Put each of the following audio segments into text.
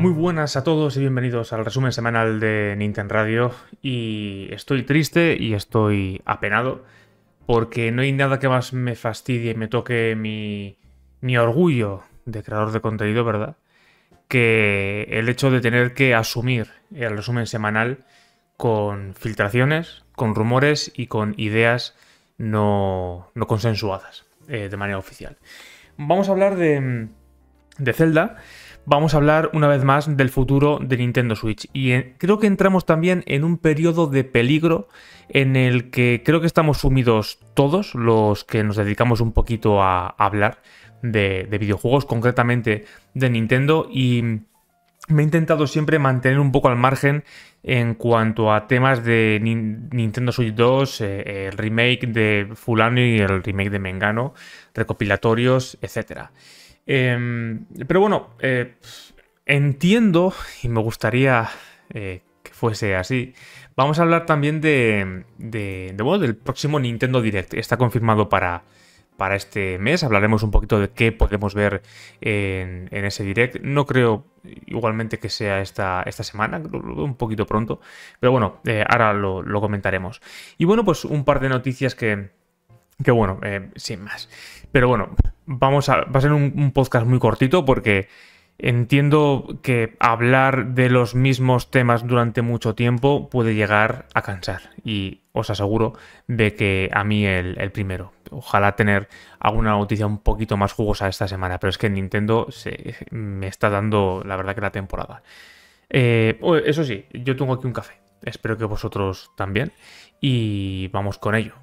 Muy buenas a todos y bienvenidos al resumen semanal de Nintendo Radio. Y estoy triste y estoy apenado porque no hay nada que más me fastidie y me toque mi, mi orgullo de creador de contenido, ¿verdad? Que el hecho de tener que asumir el resumen semanal con filtraciones, con rumores y con ideas no, no consensuadas eh, de manera oficial. Vamos a hablar de, de Zelda vamos a hablar una vez más del futuro de Nintendo Switch. Y creo que entramos también en un periodo de peligro en el que creo que estamos sumidos todos los que nos dedicamos un poquito a, hablar de, videojuegos, concretamente de Nintendo. Y me he intentado siempre mantener un poco al margen en cuanto a temas de Nintendo Switch 2, eh, el remake de Fulano y el remake de Mengano, recopilatorios, etcétera. Em, pero bueno, eh, entiendo y me gustaría eh, que fuese así. Vamos a hablar también de, del próximo Nintendo Direct. Está confirmado para, para este mes. Hablaremos un poquito de qué podemos ver en, ese direct. No creo igualmente que sea esta, esta semana, un poquito pronto. Pero bueno, eh, ahora lo, comentaremos. Y bueno, pues un par de noticias que, que bueno, sin más. Pero bueno, vamos a, va a ser un, podcast muy cortito porque entiendo que hablar de los mismos temas durante mucho tiempo puede llegar a cansar. Y os aseguro de que a mí el, primero. Ojalá tener alguna noticia un poquito más jugosa esta semana. Pero es que Nintendo se, me está dando la verdad que la temporada. Eh, eso sí, yo tengo aquí un café. Espero que vosotros también. Y vamos con ello.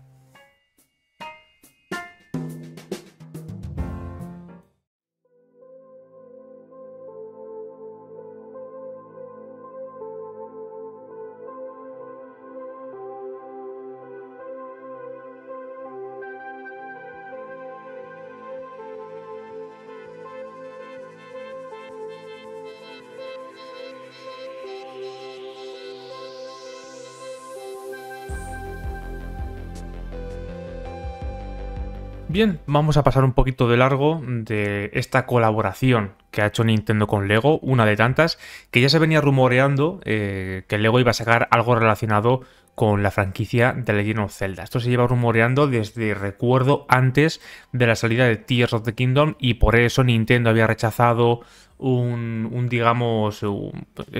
Bien, vamos a pasar un poquito de largo de esta colaboración que ha hecho Nintendo con Lego, una de tantas, que ya se venía rumoreando eh, que Lego iba a sacar algo relacionado con la franquicia de Legend of Zelda. Esto se lleva rumoreando desde, recuerdo, antes de la salida de Tears of the Kingdom y por eso Nintendo había rechazado un, digamos...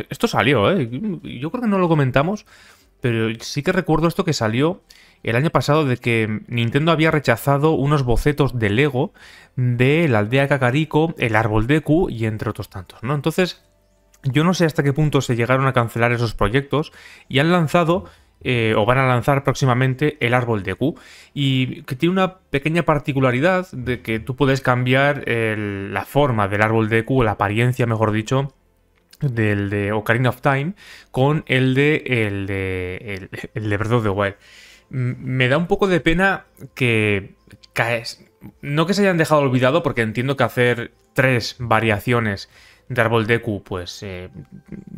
Esto salió, ¿eh? Yo creo que no lo comentamos, pero sí que recuerdo esto que salió el año pasado de que Nintendo había rechazado unos bocetos de Lego de la aldea Kakariko, el árbol de Q y entre otros tantos, ¿no? Entonces, yo no sé hasta qué punto se llegaron a cancelar esos proyectos y han lanzado eh, o van a lanzar próximamente el árbol de Q y que tiene una pequeña particularidad de que tú puedes cambiar la forma del árbol de Q, la apariencia mejor dicho, del de Ocarina of Time con el de el de el, de of the Wild me da un poco de pena que caes. No que se hayan dejado olvidado, porque entiendo que hacer tres variaciones de árbol de Q, pues eh,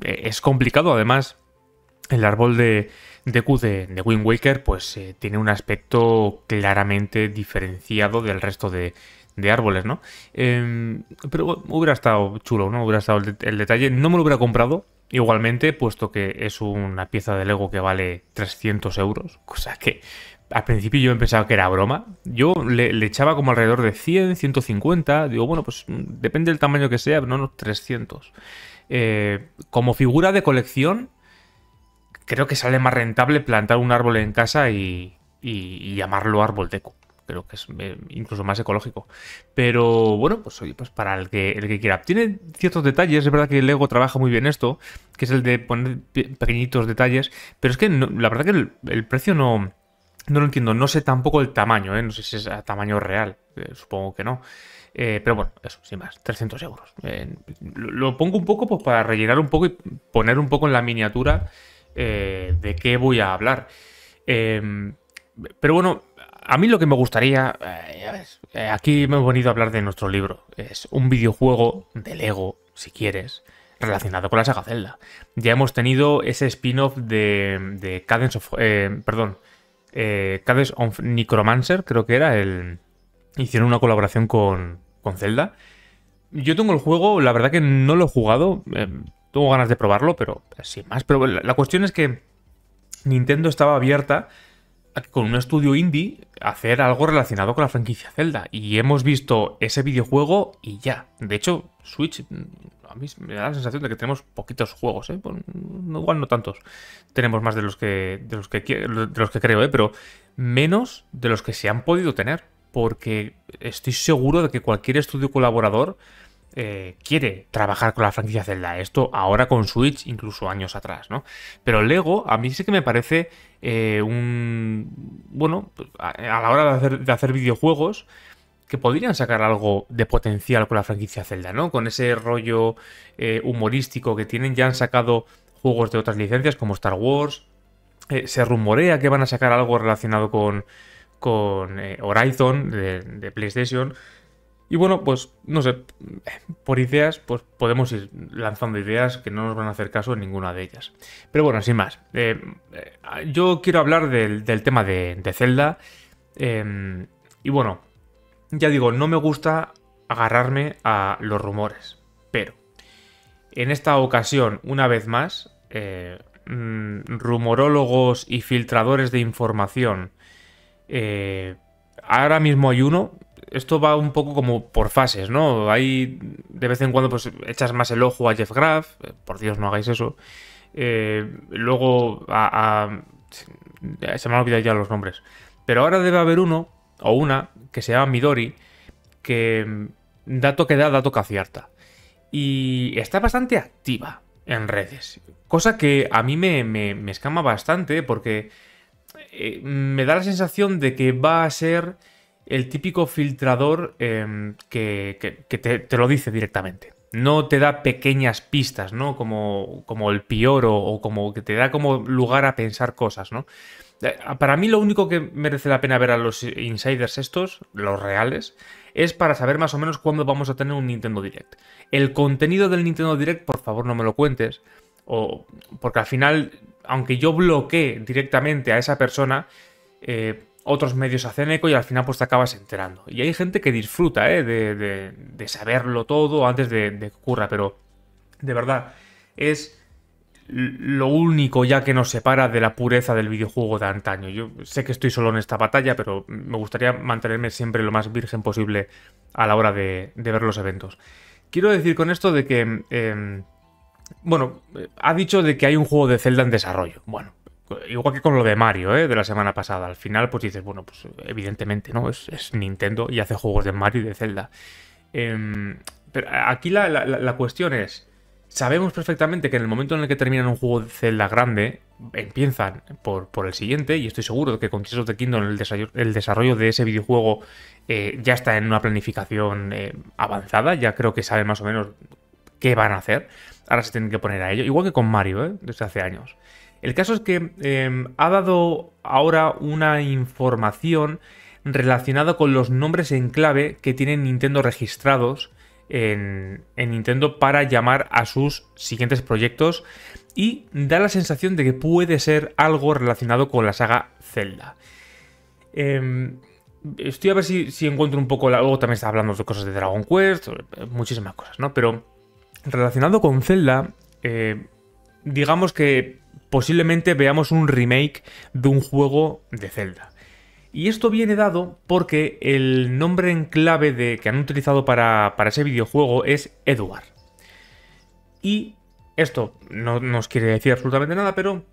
es complicado. Además, el árbol de, de Q de, Wind Waker, pues eh, tiene un aspecto claramente diferenciado del resto de, árboles, ¿no? Em, pero hubiera estado chulo, ¿no? Hubiera estado el, detalle. No me lo hubiera comprado, Igualmente, puesto que es una pieza de Lego que vale 300 euros, cosa que al principio yo pensaba que era broma. Yo le, echaba como alrededor de 100, 150. Digo, bueno, pues depende del tamaño que sea, pero no, 300. Eh, como figura de colección, creo que sale más rentable plantar un árbol en casa y, y llamarlo árbol deco creo que es eh, incluso más ecológico. Pero bueno, pues oye, pues para el que, el que quiera. Tiene ciertos detalles, es verdad que Lego trabaja muy bien esto, que es el de poner pequeñitos detalles, pero es que la verdad que el, precio no, no lo entiendo, no sé tampoco el tamaño, ¿eh? no sé si es a tamaño real, eh, supongo que no. pero bueno, eso, sin más, 300 euros. lo, pongo un poco pues, para rellenar un poco y poner un poco en la miniatura de qué voy a hablar. pero bueno, a mí lo que me gustaría, eh, eh, aquí me he venido a hablar de nuestro libro, es un videojuego de Lego, si quieres, relacionado con la saga Zelda. Ya hemos tenido ese spin-off de, de, Cadence of... Eh, perdón, Cadence of Necromancer, creo que era el... Hicieron una colaboración con, con Zelda. yo tengo el juego, la verdad que no lo he jugado. Tengo ganas de probarlo, pero sin más. Pero la, cuestión es que Nintendo estaba abierta con un estudio indie hacer algo relacionado con la franquicia Zelda. Y hemos visto ese videojuego y ya. De hecho, Switch, a mí me da la sensación de que tenemos poquitos juegos, ¿eh? igual no tantos. Tenemos más de los que, de los que, de los que creo, ¿eh? pero menos de los que se han podido tener porque estoy seguro de que cualquier estudio colaborador eh, quiere trabajar con la franquicia Zelda. Esto ahora con Switch, incluso años atrás, ¿no? Pero Lego a mí sí que me parece eh, un... Bueno, a, la hora de hacer, videojuegos que podrían sacar algo de potencial con la franquicia Zelda, ¿no? Con ese rollo eh, humorístico que tienen, ya han sacado juegos de otras licencias como Star Wars. se rumorea que van a sacar algo relacionado con, con Horizon de, PlayStation. Y bueno, pues no sé, por ideas, pues podemos ir lanzando ideas que no nos van a hacer caso en ninguna de ellas. Pero bueno, sin más, eh, eh, yo quiero hablar del, tema de, Zelda. Em, y bueno, ya digo, no me gusta agarrarme a los rumores. Pero en esta ocasión, una vez más, mm, rumorólogos y filtradores de información eh, ahora mismo hay uno. Esto va un poco como por fases, ¿no? Hay de vez en cuando pues echas más el ojo a Jeff Graff. Eh, por Dios, no hagáis eso. Eh, luego a, se me han olvidado ya los nombres. Pero ahora debe haber uno o una que se llama Midori que mm, dato que da, dato que acierta. Y está bastante activa en redes. Cosa que a mí me, me escama bastante porque eh, me da la sensación de que va a ser el típico filtrador em, que, te, lo dice directamente. No te da pequeñas pistas, ¿no? Como, como el pioro o como que te da como lugar a pensar cosas, ¿no? Eh, para mí lo único que merece la pena ver a los insiders estos, los reales, es para saber más o menos cuándo vamos a tener un Nintendo Direct. El contenido del Nintendo Direct, por favor no me lo cuentes, o, porque al final aunque yo bloquee directamente a esa persona, eh, otros medios hacen eco y al final pues te acabas enterando. Y hay gente que disfruta eh, de, saberlo todo antes de, que ocurra, pero de verdad es lo único ya que nos separa de la pureza del videojuego de antaño. Yo sé que estoy solo en esta batalla, pero me gustaría mantenerme siempre lo más virgen posible a la hora de, ver los eventos. Quiero decir con esto de que... Em, bueno, ha dicho de que hay un juego de Zelda en desarrollo. Bueno, igual que con lo de Mario, ¿eh? de la semana pasada. Al final, pues dices, bueno, pues evidentemente, ¿no? Es, Nintendo y hace juegos de Mario y de Zelda. Em, pero aquí la, cuestión es, sabemos perfectamente que en el momento en el que terminan un juego de Zelda grande, empiezan por, por el siguiente, y estoy seguro de que con Tears of the Kingdom el desarrollo, el desarrollo de ese videojuego eh, ya está en una planificación eh, avanzada, ya creo que saben más o menos qué van a hacer. Ahora se tienen que poner a ello, igual que con Mario, ¿eh? desde hace años. El caso es que em, ha dado ahora una información relacionada con los nombres en clave que tienen Nintendo registrados en, Nintendo para llamar a sus siguientes proyectos y da la sensación de que puede ser algo relacionado con la saga Zelda. Em, estoy a ver si, si, encuentro un poco... Luego también está hablando de cosas de Dragon Quest, muchísimas cosas, ¿no? Pero relacionado con Zelda, eh, digamos que posiblemente veamos un remake de un juego de Zelda. Y esto viene dado porque el nombre en clave de, que han utilizado para, ese videojuego es Edward. Y esto no nos quiere decir absolutamente nada, pero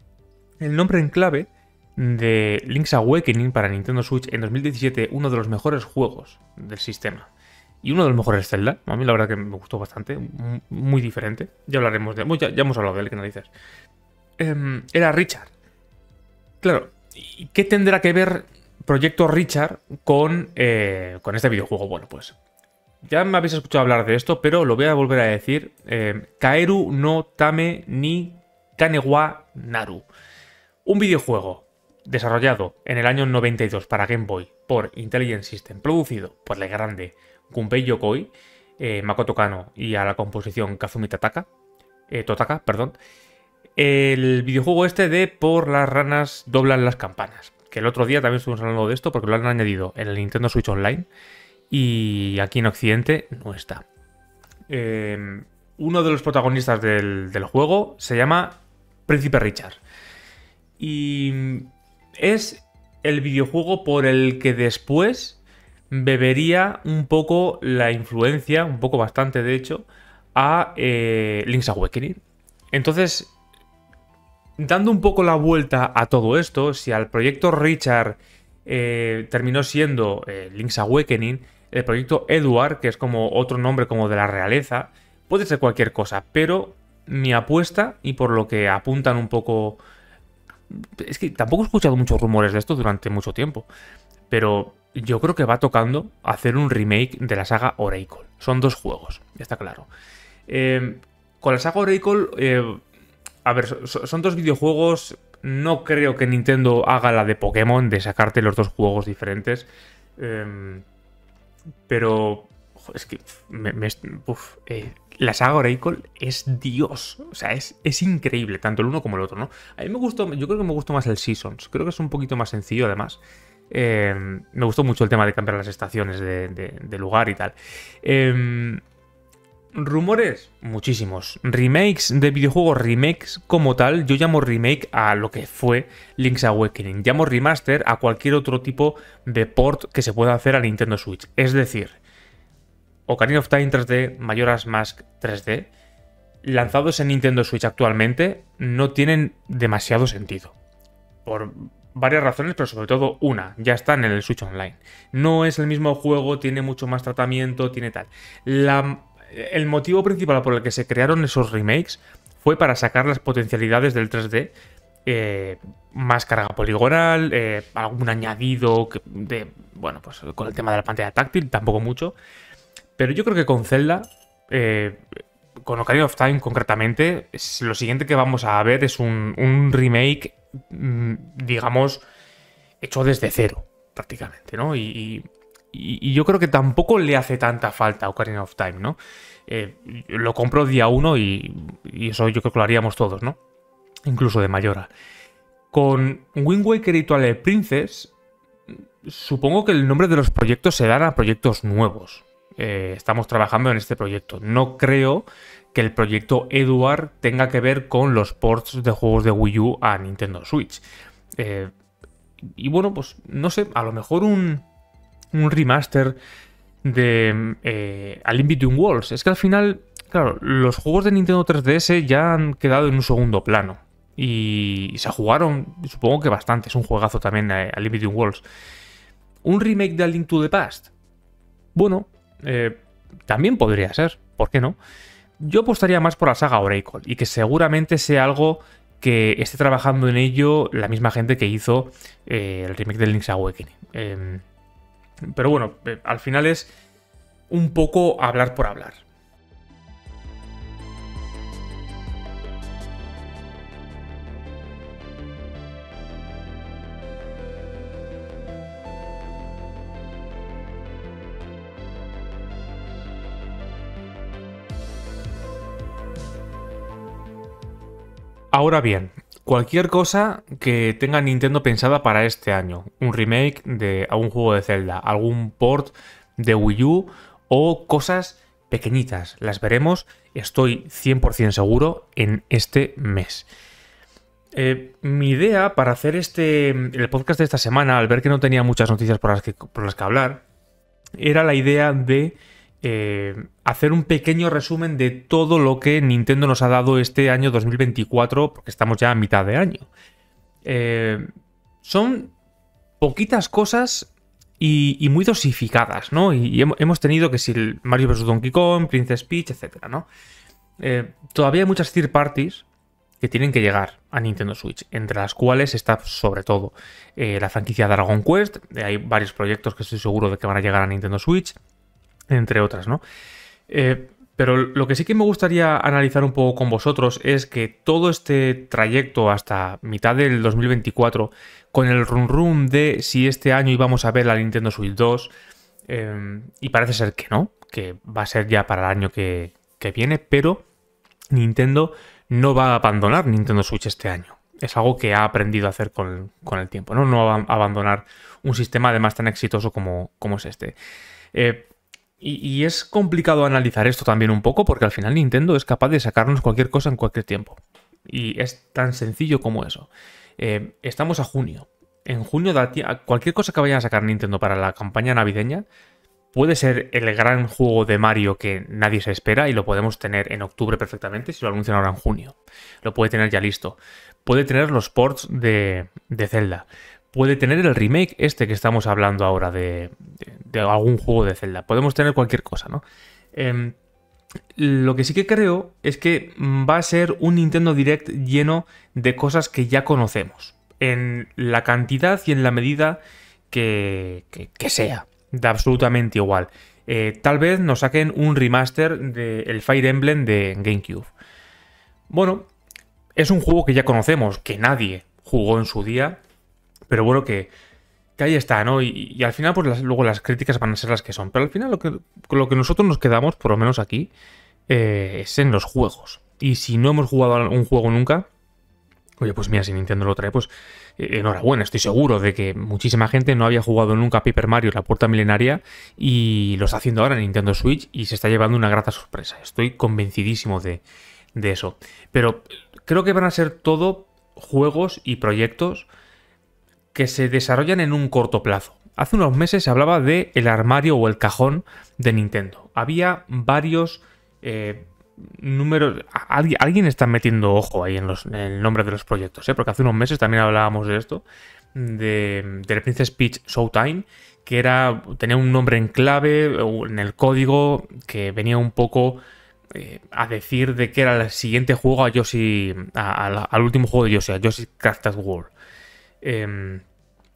el nombre en clave de Link's Awakening para Nintendo Switch en 2017, uno de los mejores juegos del sistema y uno de los mejores Zelda. A mí la verdad que me gustó bastante, muy diferente. Ya hablaremos de... Ya, ya hemos hablado de él, que no dices. Em, era Richard. Claro, ¿y qué tendrá que ver Proyecto Richard con, eh, con este videojuego? Bueno, pues ya me habéis escuchado hablar de esto, pero lo voy a volver a decir. Eh, Kaeru no Tame ni Kanewa Naru. Un videojuego desarrollado en el año 92 para Game Boy por Intelligent System, producido por la grande Gunpei Yokoi, eh, Makoto Kano y a la composición Kazumi Tataka, eh, Totaka, perdón, el videojuego este de Por las ranas doblan las campanas, que el otro día también estuvimos hablando de esto porque lo han añadido en el Nintendo Switch Online y aquí en Occidente no está. eh, uno de los protagonistas del, del juego se llama Príncipe Richard. Y es el videojuego por el que después bebería un poco la influencia, un poco bastante de hecho, a eh, Link's Awakening. Entonces, dando un poco la vuelta a todo esto, si al proyecto Richard eh, terminó siendo eh, Link's Awakening, el proyecto Edward, que es como otro nombre como de la realeza, puede ser cualquier cosa, pero mi apuesta, y por lo que apuntan un poco... Es que tampoco he escuchado muchos rumores de esto durante mucho tiempo, pero yo creo que va tocando hacer un remake de la saga Oracle. Son dos juegos, ya está claro. Eh, con la saga Oracle, eh, a ver, son dos videojuegos. No creo que Nintendo haga la de Pokémon, de sacarte los dos juegos diferentes. Eh, pero es que la saga Oracle es Dios. O sea, es, es, increíble, tanto el uno como el otro, ¿no? A mí me gustó, yo creo que me gustó más el Seasons. Creo que es un poquito más sencillo, además. Eh, me gustó mucho el tema de cambiar las estaciones de, lugar y tal. Eh, rumores, muchísimos. Remakes de videojuegos, remakes como tal, yo llamo remake a lo que fue Link's Awakening. Llamo remaster a cualquier otro tipo de port que se pueda hacer a Nintendo Switch. Es decir, Ocarina of Time 3D, Majora's Mask 3D, lanzados en Nintendo Switch actualmente, no tienen demasiado sentido. Por varias razones, pero sobre todo una, ya están en el Switch Online. No es el mismo juego, tiene mucho más tratamiento, tiene tal. El motivo principal por el que se crearon esos remakes fue para sacar las potencialidades del 3D. Eh, más carga poligonal, eh, algún añadido de, bueno, pues con el tema de la pantalla táctil, tampoco mucho. Pero yo creo que con Zelda, eh, con Ocarina of Time concretamente, lo siguiente que vamos a ver es un, remake Mm, digamos, hecho desde cero, prácticamente, ¿no? Y, yo creo que tampoco le hace tanta falta a Ocarina of Time, ¿no? Eh, lo compro día uno y, eso yo creo que lo haríamos todos, ¿no? Incluso de Mayora. Con Wind Waker y Twilight Princess, supongo que el nombre de los proyectos se dan a proyectos nuevos. Eh, estamos trabajando en este proyecto. No creo que el proyecto Edward tenga que ver con los ports de juegos de Wii U a Nintendo Switch. Eh, y bueno, pues no sé, a lo mejor un, un remaster de eh, A Link Between Worlds. Es que al final, claro, los juegos de Nintendo 3DS ya han quedado en un segundo plano. Y se jugaron, supongo que bastante. Es un juegazo también eh, A Link Between Worlds. Un remake de A Link to the Past. Bueno, eh, también podría ser. ¿Por qué no? Yo apostaría más por la saga Oracle y que seguramente sea algo que esté trabajando en ello la misma gente que hizo eh, el remake de Link's Awakening. Em, pero bueno, eh, al final es un poco hablar por hablar. Ahora bien, cualquier cosa que tenga Nintendo pensada para este año, un remake de algún juego de Zelda, algún port de Wii U o cosas pequeñitas, las veremos, estoy 100% seguro, en este mes. Eh, mi idea para hacer este el podcast de esta semana, al ver que no tenía muchas noticias por las que, por las que hablar, era la idea de eh, hacer un pequeño resumen de todo lo que Nintendo nos ha dado este año 2024, porque estamos ya a mitad de año. Eh, son poquitas cosas y, muy dosificadas, ¿no? Y, hemos tenido que si Mario vs. Donkey Kong, Princess Peach, etc., ¿no? Eh, todavía hay muchas third parties que tienen que llegar a Nintendo Switch, entre las cuales está sobre todo la franquicia Dragon Quest, hay varios proyectos que estoy seguro de que van a llegar a Nintendo Switch, entre otras, ¿no? Eh, pero lo que sí que me gustaría analizar un poco con vosotros es que todo este trayecto hasta mitad del 2024, con el run run de si este año íbamos a ver la Nintendo Switch 2, eh, y parece ser que no, que va a ser ya para el año que, viene, pero Nintendo no va a abandonar Nintendo Switch este año. Es algo que ha aprendido a hacer con, el tiempo, ¿no? No va a abandonar un sistema además tan exitoso como, como es este. Eh, Y, es complicado analizar esto también un poco porque al final Nintendo es capaz de sacarnos cualquier cosa en cualquier tiempo. Y es tan sencillo como eso. Eh, estamos a junio. En junio, cualquier cosa que vaya a sacar Nintendo para la campaña navideña puede ser el gran juego de Mario que nadie se espera y lo podemos tener en octubre perfectamente si lo anuncian ahora en junio. Lo puede tener ya listo. Puede tener los ports de, de Zelda puede tener el remake este que estamos hablando ahora de, algún juego de Zelda. Podemos tener cualquier cosa, ¿no? Em, lo que sí que creo es que va a ser un Nintendo Direct lleno de cosas que ya conocemos. En la cantidad y en la medida que, sea. Da absolutamente igual. Eh, tal vez nos saquen un remaster del Fire Emblem de GameCube. Bueno, es un juego que ya conocemos, que nadie jugó en su día pero bueno, que, ahí está, ¿no? Y, al final, pues luego las críticas van a ser las que son. Pero al final, lo que, lo que nosotros nos quedamos, por lo menos aquí, eh, es en los juegos. Y si no hemos jugado un juego nunca, oye, pues mira, si Nintendo lo trae, pues eh, enhorabuena. Estoy seguro de que muchísima gente no había jugado nunca a Paper Mario, la puerta milenaria, y lo está haciendo ahora en Nintendo Switch y se está llevando una grata sorpresa. Estoy convencidísimo de, de eso. Pero creo que van a ser todo juegos y proyectos que se desarrollan en un corto plazo. Hace unos meses se hablaba de el armario o el cajón de Nintendo. Había varios eh, números. Alguien, está metiendo ojo ahí en, el nombre de los proyectos, ¿eh? porque hace unos meses también hablábamos de esto, de, del Princess Peach Showtime, que era tenía un nombre en clave en el código que venía un poco eh, a decir de que era el siguiente juego a Yoshi, al último juego de Yoshi, a Yoshi Crafted World. Em,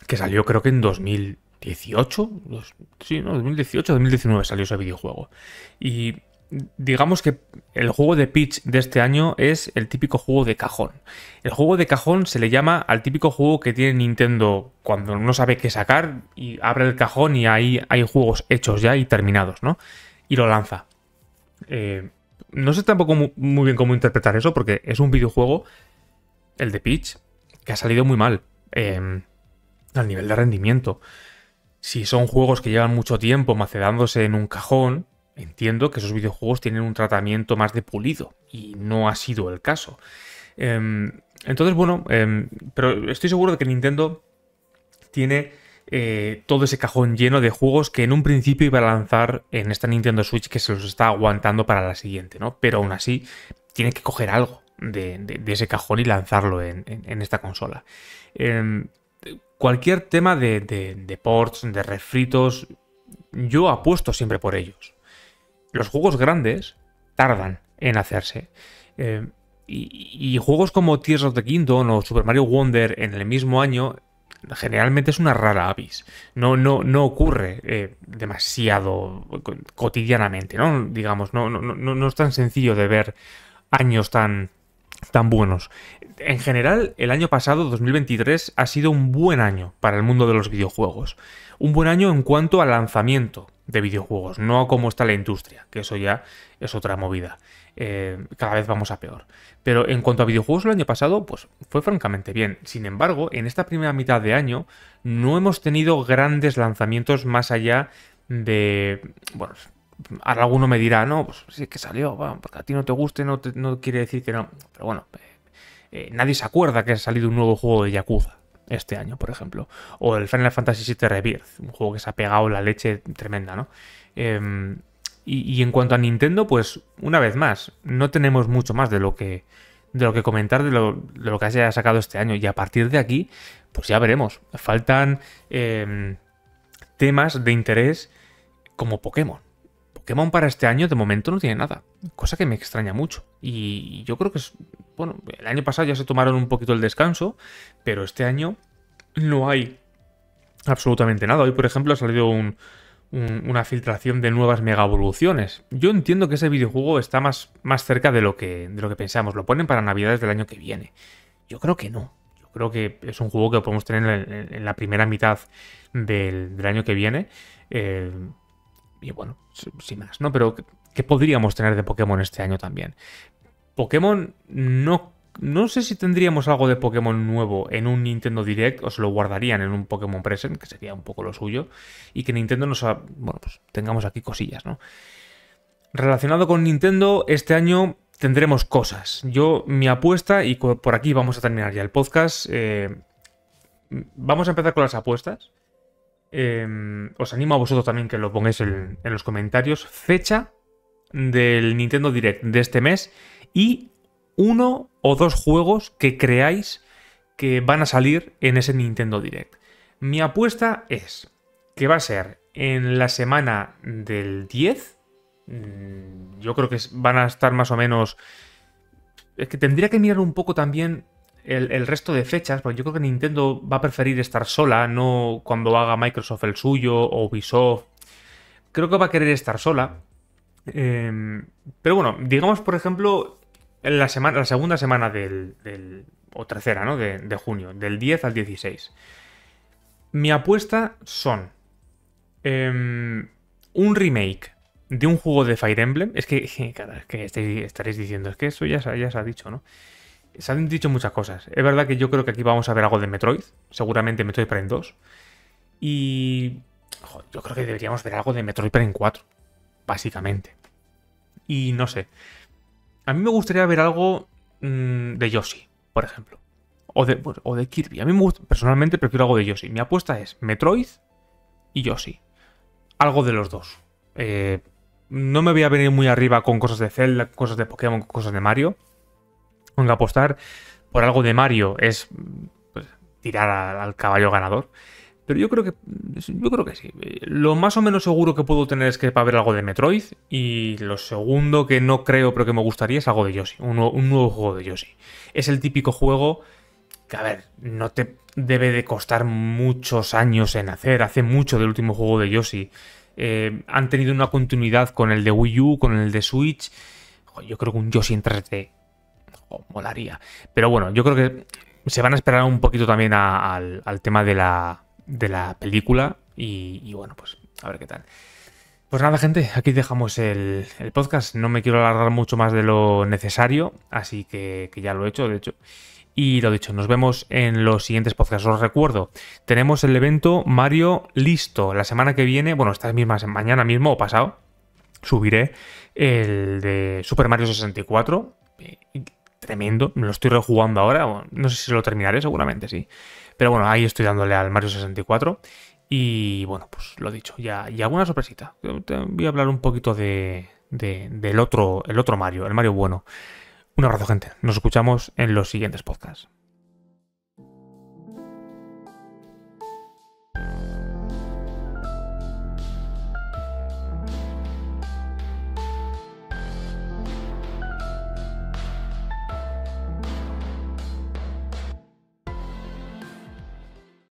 que salió creo que en 2018, sí, no, 2018, 2019 salió ese videojuego. Y digamos que el juego de Peach de este año es el típico juego de cajón. El juego de cajón se le llama al típico juego que tiene Nintendo cuando no sabe qué sacar y abre el cajón y ahí hay juegos hechos ya y terminados, ¿no? Y lo lanza. Eh, no sé tampoco muy bien cómo interpretar eso porque es un videojuego, el de Peach, que ha salido muy mal. Em, al nivel de rendimiento. Si son juegos que llevan mucho tiempo macedándose en un cajón, entiendo que esos videojuegos tienen un tratamiento más de pulido, y no ha sido el caso. Em, entonces, bueno, em, pero estoy seguro de que Nintendo tiene eh, todo ese cajón lleno de juegos que en un principio iba a lanzar en esta Nintendo Switch que se los está aguantando para la siguiente, ¿no? Pero aún así, tiene que coger algo de, ese cajón y lanzarlo en esta consola cualquier tema de, ports, de refritos, yo apuesto siempre por ellos. Los juegos grandes tardan en hacerse. Eh, y, juegos como Tears of the Kingdom o Super Mario Wonder en el mismo año generalmente es una rara avis. No, no, no ocurre eh, demasiado cotidianamente, ¿no? Digamos, no, no, no, es tan sencillo de ver años tan, tan buenos en general, el año pasado, 2023, ha sido un buen año para el mundo de los videojuegos. Un buen año en cuanto al lanzamiento de videojuegos, no a cómo está la industria, que eso ya es otra movida. Eh, cada vez vamos a peor. Pero en cuanto a videojuegos el año pasado, pues fue francamente bien. Sin embargo, en esta primera mitad de año no hemos tenido grandes lanzamientos más allá de... Bueno, ahora alguno me dirá, no, pues sí que salió, porque a ti no te guste, no, no quiere decir que no. Pero bueno, eh, nadie se acuerda que ha salido un nuevo juego de Yakuza este año, por ejemplo. O el Final Fantasy VII Rebirth, un juego que se ha pegado la leche tremenda, ¿no? Em, y, en cuanto a Nintendo, pues una vez más, no tenemos mucho más de lo que, de lo que comentar de lo, de lo que haya sacado este año. Y a partir de aquí, pues ya veremos. Faltan em, temas de interés como Pokémon. Pokémon para este año de momento no tiene nada, cosa que me extraña mucho. Y yo creo que es, bueno, el año pasado ya se tomaron un poquito el descanso, pero este año no hay absolutamente nada. Hoy, por ejemplo, ha salido una filtración de nuevas mega evoluciones. Yo entiendo que ese videojuego está más, más cerca de lo, que, de lo que pensamos. Lo ponen para navidades del año que viene. Yo creo que no. Yo creo que es un juego que podemos tener en, la primera mitad del, año que viene. Eh, y bueno, sin más, ¿no? Pero ¿qué podríamos tener de Pokémon este año también? Pokémon no no sé si tendríamos algo de Pokémon nuevo en un Nintendo Direct o se lo guardarían en un Pokémon Present, que sería un poco lo suyo, y que Nintendo nos... Ha, bueno, pues tengamos aquí cosillas, ¿no? Relacionado con Nintendo, este año tendremos cosas. Yo, mi apuesta, y por aquí vamos a terminar ya el podcast, eh, vamos a empezar con las apuestas. Eh, os animo a vosotros también que lo pongáis en, en los comentarios. Fecha del Nintendo Direct de este mes y uno o dos juegos que creáis que van a salir en ese Nintendo Direct. Mi apuesta es que va a ser en la semana del 10. Mm, yo creo que van a estar más o menos... Es que tendría que mirar un poco también el, resto de fechas, porque yo creo que Nintendo va a preferir estar sola, no cuando haga Microsoft el suyo o Ubisoft. Creo que va a querer estar sola. Em, pero bueno, digamos, por ejemplo, en la, semana, la segunda semana del, o tercera, ¿no? De, junio, del 10 al 16. Mi apuesta son em, un remake de un juego de Fire Emblem. Es que, que estaréis diciendo, es que eso ya, ya se ha dicho, ¿no? Se han dicho muchas cosas. Es verdad que yo creo que aquí vamos a ver algo de Metroid. Seguramente Metroid Prime 2. Y. yo creo que deberíamos ver algo de Metroid Prime 4. Básicamente. Y no sé. A mí me gustaría ver algo mm, de Yoshi, por ejemplo. O de, o de Kirby. A mí me gusta, personalmente prefiero algo de Yoshi. Mi apuesta es Metroid y Yoshi. Algo de los dos. Eh, no me voy a venir muy arriba con cosas de Zelda, cosas de Pokémon, cosas de Mario. Aunque apostar por algo de Mario es pues, tirar al caballo ganador. Pero yo creo que. Yo creo que sí. Lo más o menos seguro que puedo tener es que va a haber algo de Metroid. Y lo segundo que no creo, pero que me gustaría es algo de Yoshi. Un, nuevo juego de Yoshi. Es el típico juego que, a ver, no te debe de costar muchos años en hacer. Hace mucho del último juego de Yoshi. Eh, han tenido una continuidad con el de Wii U, con el de Switch. Yo creo que un Yoshi en 3D. Molaría. Pero bueno, yo creo que se van a esperar un poquito también al tema de la de la película y, bueno, pues a ver qué tal. Pues nada, gente, aquí dejamos el, podcast. No me quiero alargar mucho más de lo necesario, así que, ya lo he hecho, de hecho. Y lo dicho, nos vemos en los siguientes podcasts. Os recuerdo, tenemos el evento Mario listo. La semana que viene, bueno, esta misma mañana mismo o pasado, subiré el de Super Mario 64 tremendo. Me lo estoy rejugando ahora. No sé si lo terminaré, seguramente sí. Pero bueno, ahí estoy dándole al Mario 64. Y bueno, pues lo dicho, ya, y alguna sorpresita. Voy a hablar un poquito de, de, del otro, el otro Mario, el Mario bueno. Un abrazo, gente. Nos escuchamos en los siguientes podcasts.